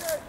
Richard!